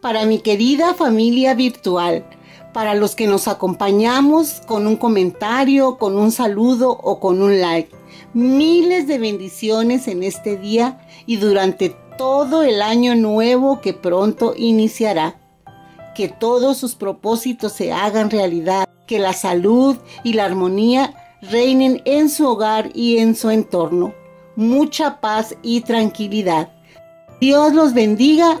para mi querida familia virtual, para los que nos acompañamos con un comentario, con un saludo o con un like. Miles de bendiciones en este día y durante todo el año nuevo que pronto iniciará. Que todos sus propósitos se hagan realidad, que la salud y la armonía reinen en su hogar y en su entorno. Mucha paz y tranquilidad. Dios los bendiga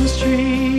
Christmas tree.